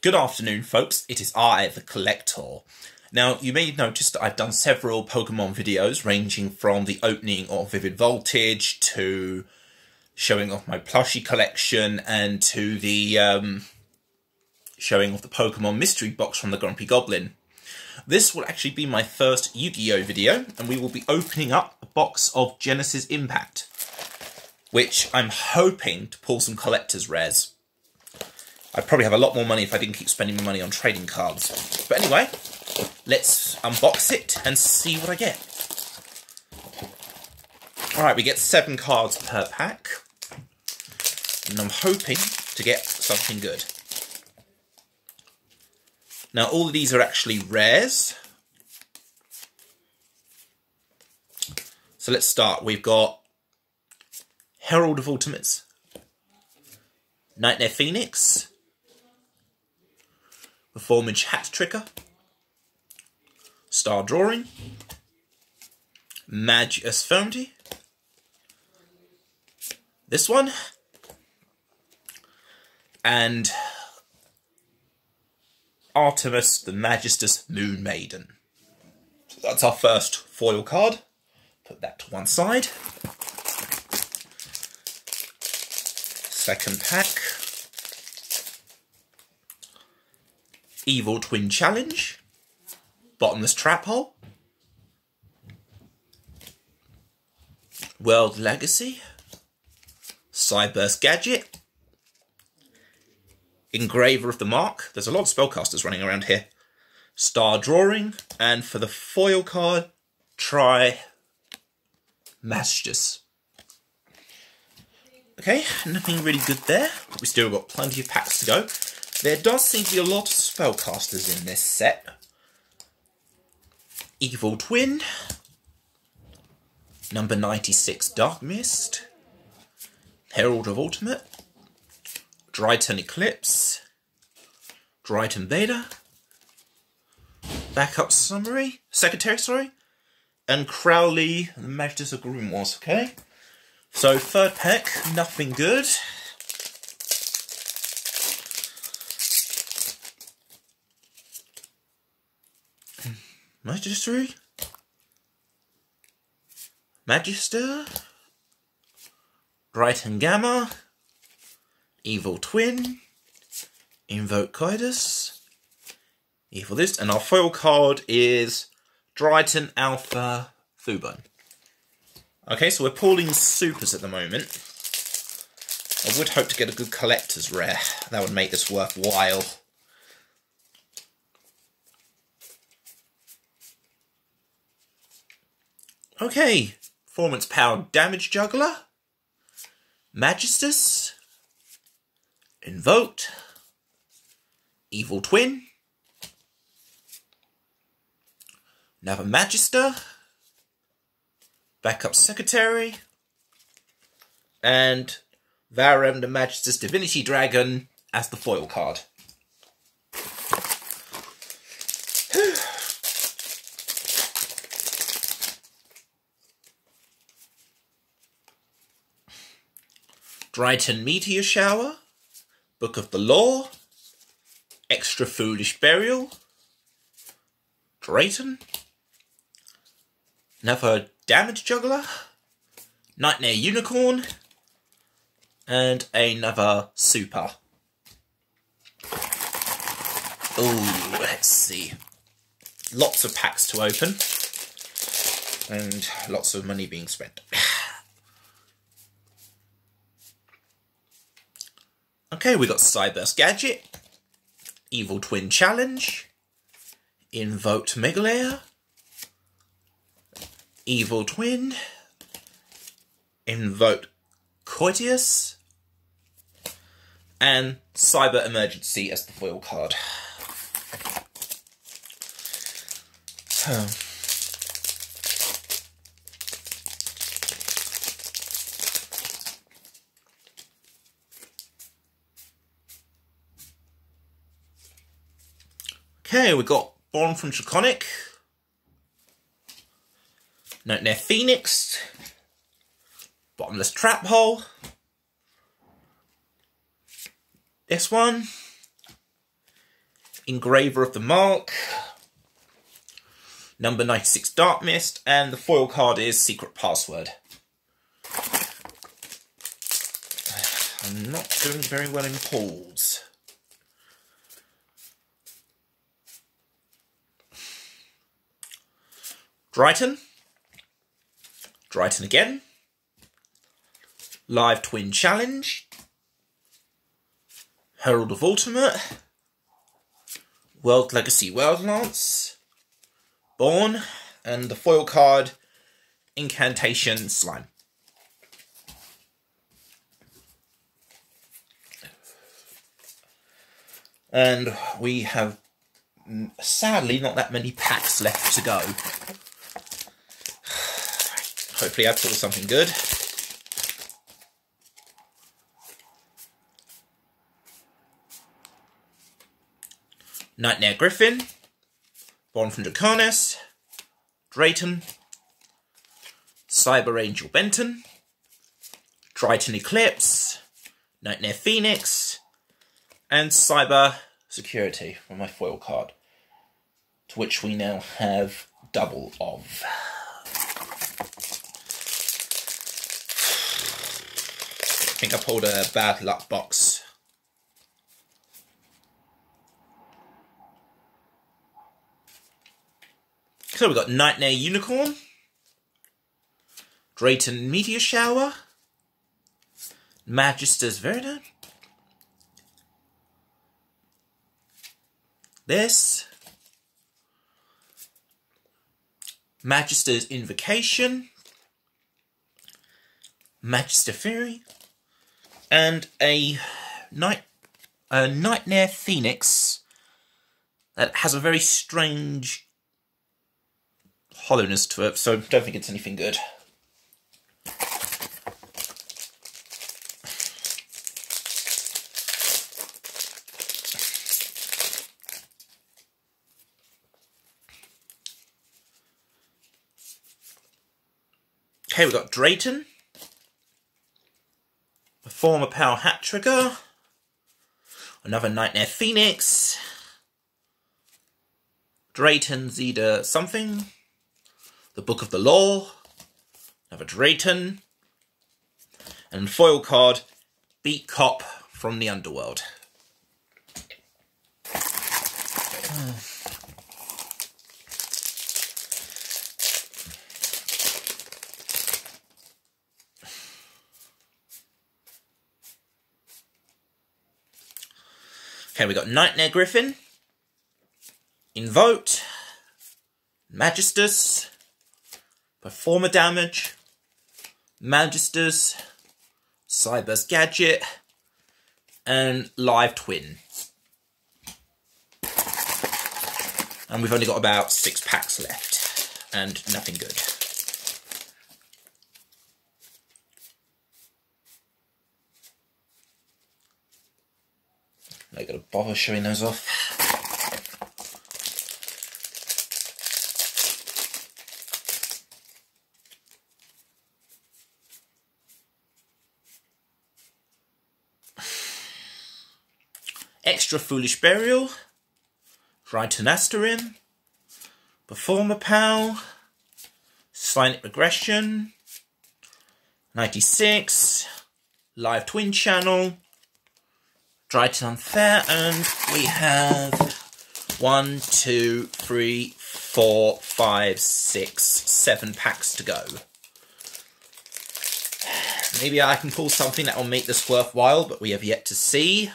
Good afternoon, folks. It is I, the Collector. Now, you may notice that I've done several Pokemon videos ranging from the opening of Vivid Voltage to showing off my plushie collection and to the um, showing off the Pokemon mystery box from the Grumpy Goblin. This will actually be my first Yu-Gi-Oh video and we will be opening up a box of Genesis Impact which I'm hoping to pull some collector's rares. I'd probably have a lot more money if I didn't keep spending my money on trading cards. But anyway, let's unbox it and see what I get. Alright, we get seven cards per pack. And I'm hoping to get something good. Now, all of these are actually rares. So let's start. We've got Herald of Ultimates, Nightmare Phoenix, Performance Hat Tricker, Star Drawing, Magic Aspherity, this one, and Artemis the Magistus Moon Maiden. So that's our first foil card. Put that to one side. Second pack. Evil Twin Challenge. Bottomless Trap Hole. World Legacy. Cyberse Gadget. Engraver of the Mark. There's a lot of spellcasters running around here. Star Drawing. And for the foil card, try Mastius. Okay, nothing really good there. We still got plenty of packs to go. There does seem to be a lot of spellcasters in this set. Evil Twin. Number 96 Dark Mist. Herald of Ultimate. Drytron Eclipse. Drytron Beta. Backup Summary. Secretary, sorry. And Crowley, the Magistus of Grimoires, okay? So third pack, nothing good. Magistery? Magister? Brighton Gamma? Evil Twin? Invoke Coitus? Evil this, and our foil card is Drytron Alpha Thuban. Okay, so we're pulling supers at the moment. I would hope to get a good collector's rare. That would make this worthwhile. Okay, Performance Power Damage Juggler. Magistus. Invoked. Evil Twin. Another Magister backup secretary, and Vahram the Magistus Divinity Dragon as the foil card. Drytron Meteor Shower, Book of the Law, Extra Foolish Burial, Drytron, another Damage Juggler, Nightmare Unicorn, and another Super. Oh, let's see. Lots of packs to open, and lots of money being spent. Okay, we got Cyberse Gadget, Evil Twin Challenge, Invoked Megalair, Evil Twin, Invoke Coitius, and Cyber Emergency as the foil card. Okay, we got Born from Draconic, Nightmare Phoenix, Bottomless Trap Hole, this one, Engraver of the Mark, number 96 Dark Mist, and the foil card is Secret Password. I'm not doing very well in pulls. Drytron. Drytron again. Live Twin Challenge. Herald of Ultimate. World Legacy World Lance. Born. And the foil card, Incantation Slime. And we have mm, sadly not that many packs left to go. Hopefully I pull something good. Nightmare Griffin, Born from Draconis, Drytron, Cyber Angel Benten, Triton Eclipse, Nightmare Phoenix, and Cyber Security from my foil card, to which we now have double of. Think I pulled a bad luck box. So we've got Nightmare Unicorn, Drytron Meteor Shower, Magister's Verida, this, Magister's Invocation, Magister Fury, and a night a nightmare phoenix that has a very strange hollowness to it, so don't think it's anything good. Okay, we've got Drytron former Power Hat Trigger, another Nightmare Phoenix, Drytron Zeta something, the Book of the Law, another Drytron, and foil card Beat Cop from the Underworld. Hmm. Okay, we got Nightmare Griffin, Invoke, Magistus, Performer Damage, Magisters, Cyberse Gadget, and Live Twin. And we've only got about six packs left, and nothing good. I gotta bother showing those off. Extra Foolish Burial, Rhytonasterin, Performer Pal, Silent Regression, 96, Live Twin Channel, Drytron Unfair, and we have one, two, three, four, five, six, seven packs to go. Maybe I can pull something that will make this worthwhile, but we have yet to see.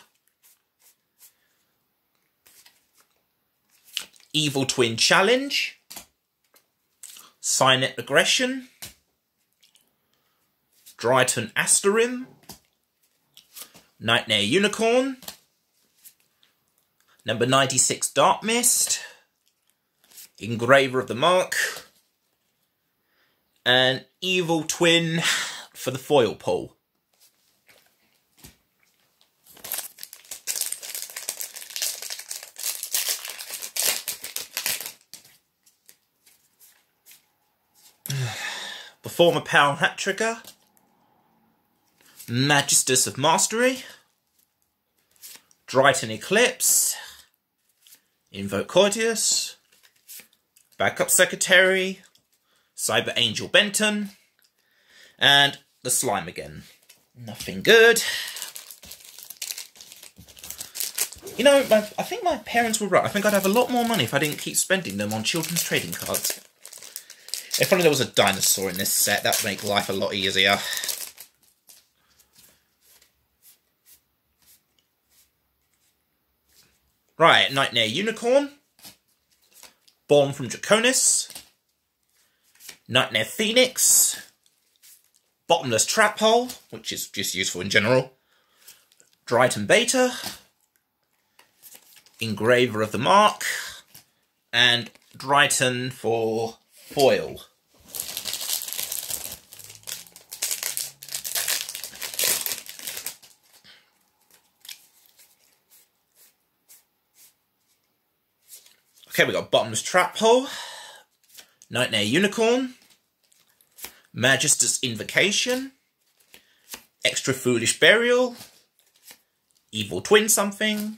Evil Twin Challenge. Signet Aggression. Drytron Asterim. Nightmare Unicorn. Number 96 Dark Mist. Engraver of the Mark. And Evil Twin for the foil pull. Performer Power Hat Trigger. Magisters of Mastery, Drytron Eclipse, Invoke Cordius, Backup Secretary, Cyber Angel Benten, and the slime again. Nothing good. You know, my, I think my parents were right. I think I'd have a lot more money if I didn't keep spending them on children's trading cards. If only there was a dinosaur in this set, that would make life a lot easier. Right, Nightmare Unicorn. Born from Draconis. Nightmare Phoenix. Bottomless Trap Hole, which is just useful in general. Drytron Beta. Engraver of the Mark. And Drytron for foil. Okay, we got Bottom's Trap Hole, Nightmare Unicorn, Magister's Invocation, Extra Foolish Burial, Evil Twin Something,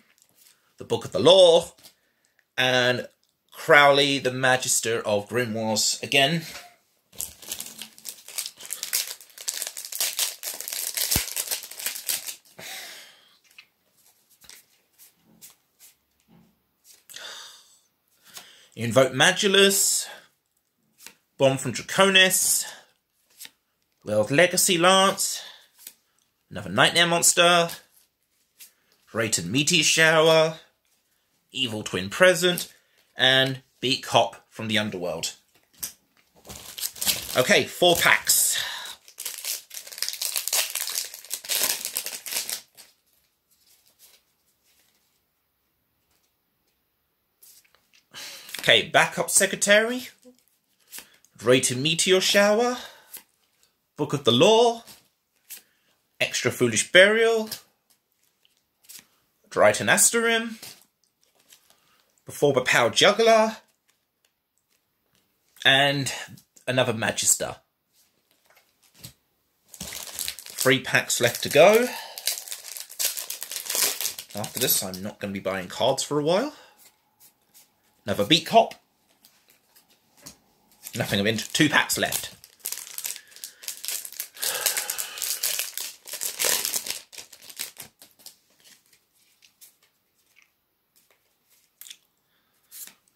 The Book of the Law, and Crowley, the Magister of Grimoires again. Invoke Magulus, Bomb from Draconis, World Legacy Lance, another Nightmare Monster, Rated Meteor Shower, Evil Twin Present, and Beat Cop from the Underworld. Okay, four packs. Okay, backup secretary. Rated Meteor Shower. Book of the Law. Extra Foolish Burial. Drytron Asterim. Performer Power Juggler. And another Magister. Three packs left to go. After this, I'm not going to be buying cards for a while. Another Beat Cop. Nothing of interest. Two packs left.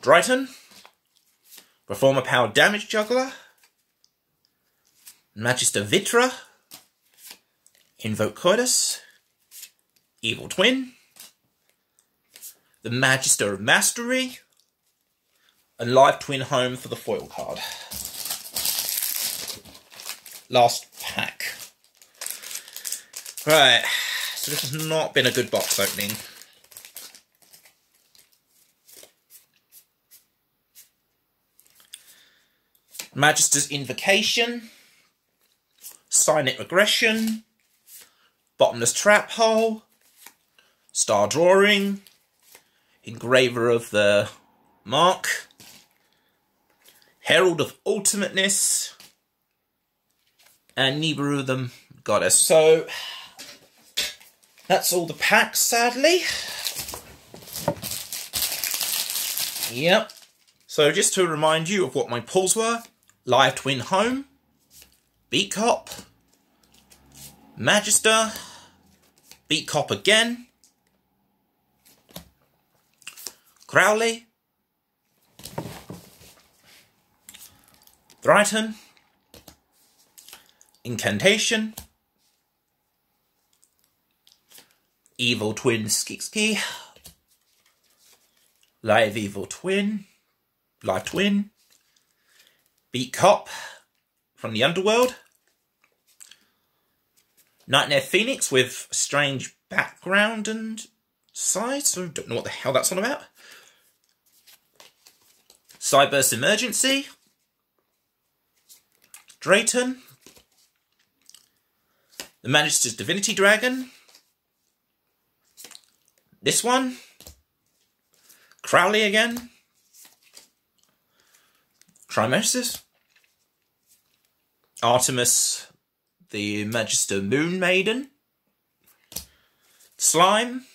Drytron. Performer Power Damage Juggler. Magister Vitra. Invoke Coitus. Evil Twin. The Magister of Mastery a live twin home for the foil card. Last pack. Right, so this has not been a good box opening. Magister's Invocation, Cynet Regression, Bottomless Trap Hole, Star Drawing, Engraver of the Mark, Herald of Ultimateness, and Nibiru Goddess. So, that's all the packs, sadly. Yep. So just to remind you of what my pulls were, Live Twin Home, Beat Cop, Magister, Beat Cop again, Crowley, Drytron, Incantation, Evil Twin Skixky, Live Evil Twin, Live Twin, Beat Cop from the Underworld, Nightmare Phoenix with strange background and size, so don't know what the hell that's on about. Cyberse Emergency, Drytron, the Magister's Divinity Dragon, this one, Crowley again, Trimesis, Artemis, the Magister Moon Maiden, Slime,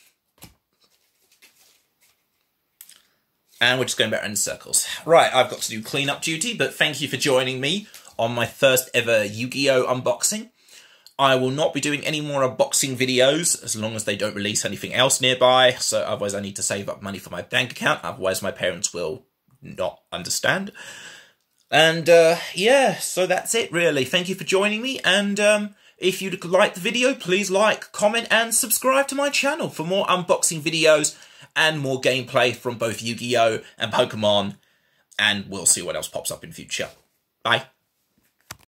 And we're just going back in circles. Right, I've got to do cleanup duty, but thank you for joining me on my first ever Yu-Gi-Oh! unboxing. I will not be doing any more unboxing videos as long as they don't release anything else nearby. So otherwise I need to save up money for my bank account. Otherwise my parents will not understand. And uh, yeah, so that's it really. Thank you for joining me. And um, if you'd like the video, please like, comment and subscribe to my channel for more unboxing videos and more gameplay from both Yu-Gi-Oh! and Pokemon. And we'll see what else pops up in future. Bye.